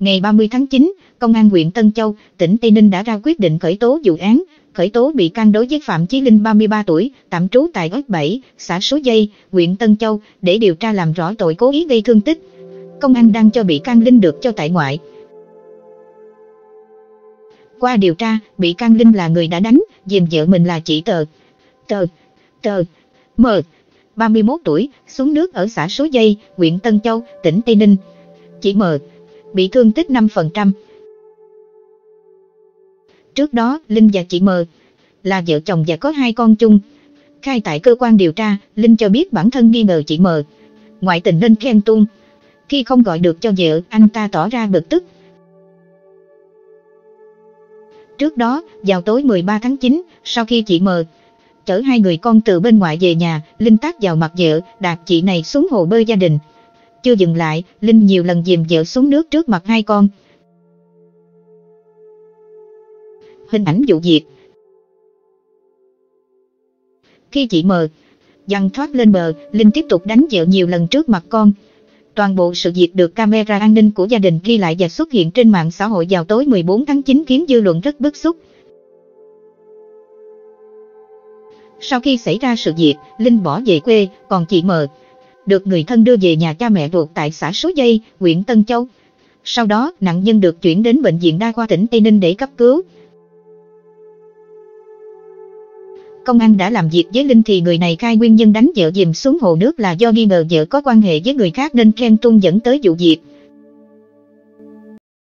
Ngày 30 tháng 9, Công an huyện Tân Châu, tỉnh Tây Ninh đã ra quyết định khởi tố vụ án, khởi tố bị can đối với Phạm Chí Linh 33 tuổi, tạm trú tại ấp 7, xã Số Dây, huyện Tân Châu, để điều tra làm rõ tội cố ý gây thương tích. Công an đang cho bị can Linh được cho tại ngoại. Qua điều tra, bị can Linh là người đã đánh, dìm vợ mình là chị Tờ. Tờ. Tờ. M. 31 tuổi, xuống nước ở xã Số Dây, huyện Tân Châu, tỉnh Tây Ninh. Chị M. Bị thương tích 5%. Trước đó, Linh và chị M. là vợ chồng và có hai con chung. Khai tại cơ quan điều tra, Linh cho biết bản thân nghi ngờ chị M. Ngoại tình nên khen tuông. Khi không gọi được cho vợ, anh ta tỏ ra bực tức. Trước đó, vào tối 13 tháng 9, sau khi chị M chở hai người con từ bên ngoại về nhà, Linh tác vào mặt vợ, đạp chị này xuống hồ bơi gia đình. Chưa dừng lại, Linh nhiều lần dìm vợ xuống nước trước mặt hai con. Hình ảnh vụ việc Khi chị mờ dằn thoát lên bờ, Linh tiếp tục đánh vợ nhiều lần trước mặt con. Toàn bộ sự việc được camera an ninh của gia đình ghi lại và xuất hiện trên mạng xã hội vào tối 14 tháng 9 khiến dư luận rất bức xúc. Sau khi xảy ra sự việc, Linh bỏ về quê, còn chị mờ được người thân đưa về nhà cha mẹ ruột tại xã Số Dây, huyện Tân Châu. Sau đó, nạn nhân được chuyển đến bệnh viện đa khoa tỉnh Tây Ninh để cấp cứu. Công an đã làm việc với Linh thì người này khai nguyên nhân đánh vợ dìm xuống hồ nước là do nghi ngờ vợ có quan hệ với người khác nên khen trung dẫn tới vụ việc.